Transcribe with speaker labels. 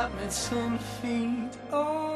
Speaker 1: at my ten feet. Oh.